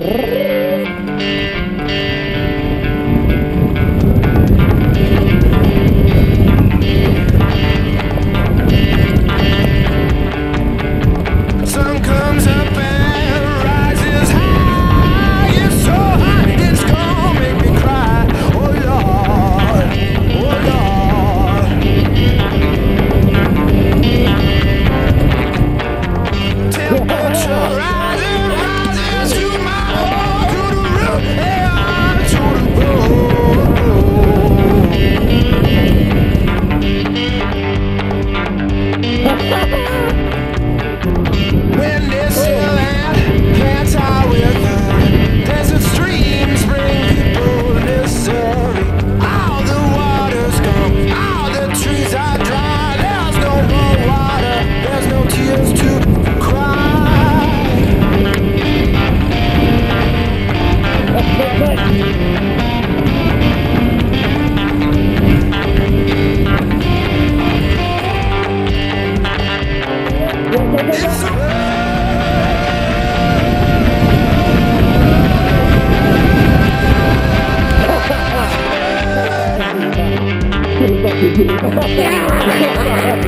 Música Ha ha ha! Yeah.